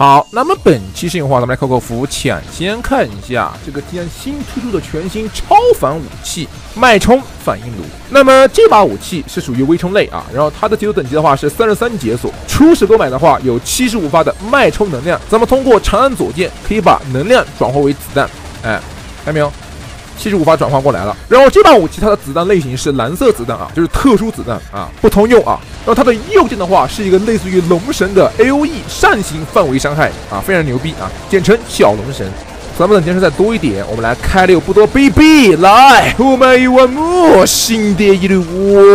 好，那么本期视频的话，咱们来扣扣福，抢先看一下这个今天新推出的全新超凡武器脉冲反应炉。那么这把武器是属于微冲类啊，然后它的解锁等级的话是三十三解锁，初始购买的话有七十五发的脉冲能量，咱们通过长按左键可以把能量转化为子弹，哎，看到没有？七十五发转换过来了，然后这把武器它的子弹类型是蓝色子弹啊，就是特殊子弹啊，不通用啊。然后它的右键的话是一个类似于龙神的 A O E 扇形范围伤害啊，非常牛逼啊，简称小龙神。咱们等件数再多一点，我们来开六不多 BB 来，我们一万木新的一路，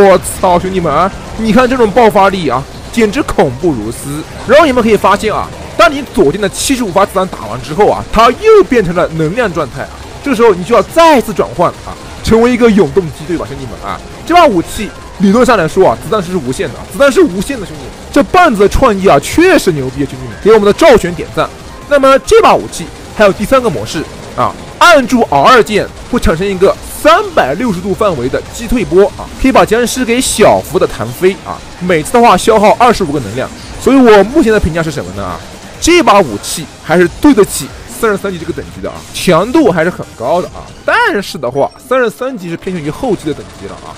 我操兄弟们啊，你看这种爆发力啊，简直恐怖如斯。然后你们可以发现啊，当你左键的七十五发子弹打完之后啊，它又变成了能量状态啊。这时候你就要再次转换啊，成为一个永动机，对吧，兄弟们啊？这把武器理论上来说啊，子弹是无限的，子弹是无限的，兄弟。这棒子的创意啊，确实牛逼，兄弟们，给我们的赵玄点赞。那么这把武器还有第三个模式啊，按住 R 键会产生一个三百六十度范围的击退波啊，可以把僵尸给小幅的弹飞啊。每次的话消耗二十五个能量，所以我目前的评价是什么呢？啊，这把武器还是对得起。三十三级这个等级的啊，强度还是很高的啊。但是的话，三十三级是偏向于后期的等级了啊。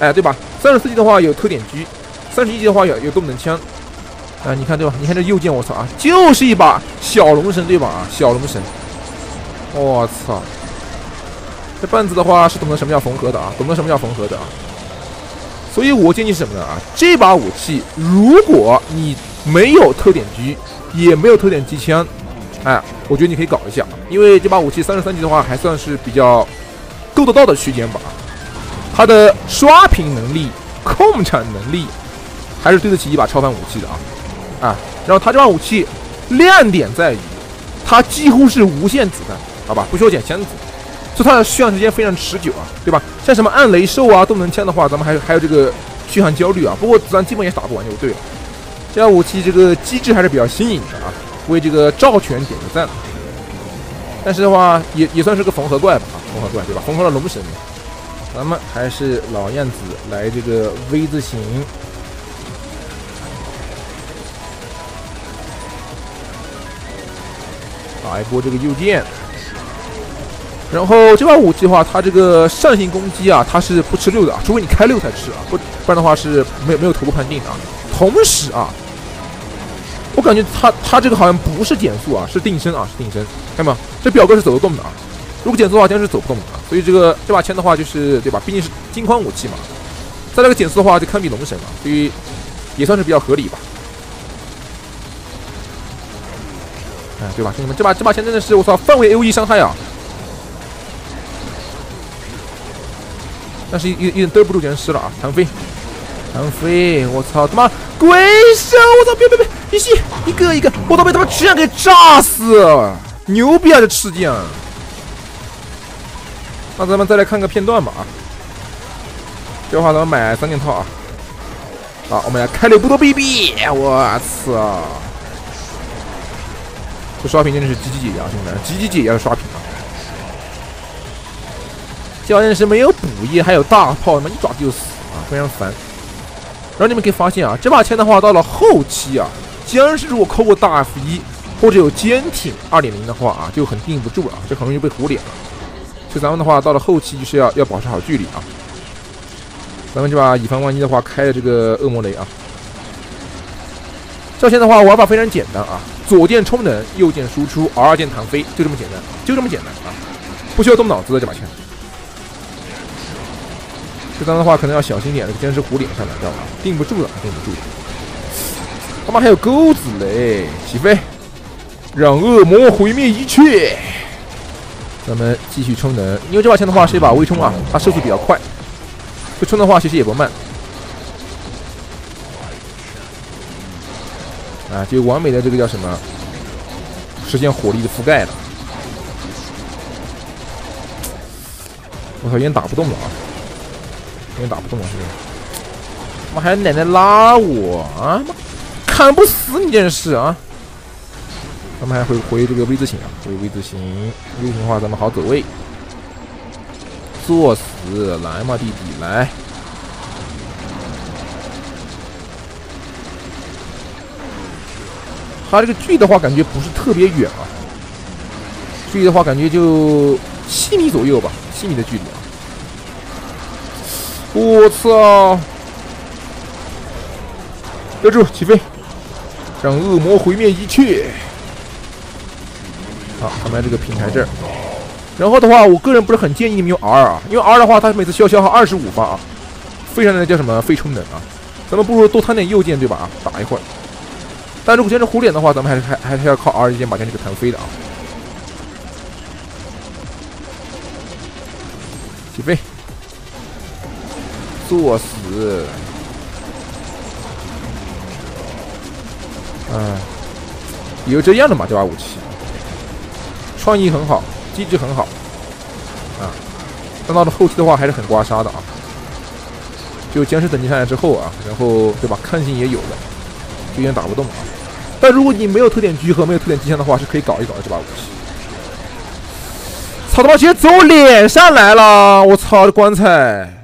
哎，对吧？三十四级的话有特点狙，三十一级的话有有动能枪。啊，你看对吧？你看这右键，我操啊，就是一把小龙神对吧？啊，小龙神。我操！这棒子的话是懂得什么叫缝合的啊，懂得什么叫缝合的啊。所以我建议什么呢啊？这把武器如果你没有特点狙，也没有特点机枪。哎，我觉得你可以搞一下，因为这把武器三十三级的话，还算是比较够得到的区间吧。它的刷屏能力、控场能力，还是对得起一把超凡武器的啊啊！然后它这把武器亮点在于，它几乎是无限子弹，好吧，不需要捡箱子，所以它的续航时间非常持久啊，对吧？像什么暗雷兽啊、动能枪的话，咱们还还有这个续航焦虑啊。不过子弹基本也打不完就对了。这把武器这个机制还是比较新颖的啊。为这个赵权点个赞，但是的话也也算是个缝合怪吧啊，缝合怪对吧？缝合了龙神，咱们还是老样子来这个 V 字形，打一波这个右键，然后这把武器的话，它这个扇形攻击啊，它是不吃六的啊，除非你开六才吃啊，不不然的话是没有没有头部判定的啊。同时啊。我感觉他他这个好像不是减速啊，是定身啊，是定身，看到没有？这表哥是走得动的啊。如果减速的话，将是走不动的啊。所以这个这把枪的话，就是对吧？毕竟是金框武器嘛。再来个减速的话，就堪比龙神了，所以也算是比较合理吧。哎，对吧，兄弟们？这把这把枪真的是我操，范围 A O E 伤害啊！但是一一人兜不住僵尸了啊，弹飞，弹飞！我操他妈！鬼手！我操！别别别！嘻嘻一个一个，我都被他们吃酱给炸死！牛逼啊！这吃酱！那咱们再来看个片段吧啊！这话咱们买三件套啊！好，我们来开六不多 BB！我操！这刷屏真的是积极解压，兄弟们，积极解压的刷屏啊！教练是没有补液，还有大炮，他妈一抓就死啊，非常烦。然后你们可以发现啊，这把枪的话，到了后期啊，僵尸如果扣过大 F 一或者有坚挺二点零的话啊，就很定不住了，就很容易被糊脸了。所以咱们的话，到了后期就是要要保持好距离啊。咱们就把以防万一的话开了这个恶魔雷啊。这枪的话玩法非常简单啊，左键充能，右键输出，R 键弹飞，就这么简单，就这么简单啊，不需要动脑子的这把枪。这张的话可能要小心点，这个僵尸糊脸上来，知道吧？定不住了，定不住。他妈还有钩子嘞！起飞，让恶魔毁灭一切。咱们继续充能，因为这把枪的话是一把微冲啊，它射速比较快，这充的话其实也不慢。啊，就完美的这个叫什么？实现火力的覆盖了。我操，有点打不动了啊！有点打不动了，是不是？妈还有奶奶拉我啊！妈砍不死你这是啊！咱们还回回这个 V 字形啊，回 V 字形，V 字形的话咱们好走位。作死，来嘛弟弟来！他这个距的话，感觉不是特别远啊。距离的话，感觉就七米左右吧，七米的距离啊。我操！标注起飞，让恶魔毁灭一切。好，他们这个平台这儿。然后的话，我个人不是很建议你们用 R 啊，因为 R 的话，它每次需要消耗二十五发啊，非常的叫什么非充能啊。咱们不如多弹点右键对吧？啊，打一会儿。但如果坚持虎脸的话，咱们还是还还是要靠 R 一键把这个弹飞的啊。起飞，作死。哎，也就这样的嘛，这把武器，创意很好，机制很好，啊，但到了后期的话还是很刮痧的啊。就僵尸等级上来之后啊，然后对吧，抗性也有了，就有点打不动啊。但如果你没有特点狙和没有特点机枪的话，是可以搞一搞的这把武器。操他妈，直接走脸上来了！我操，这棺材！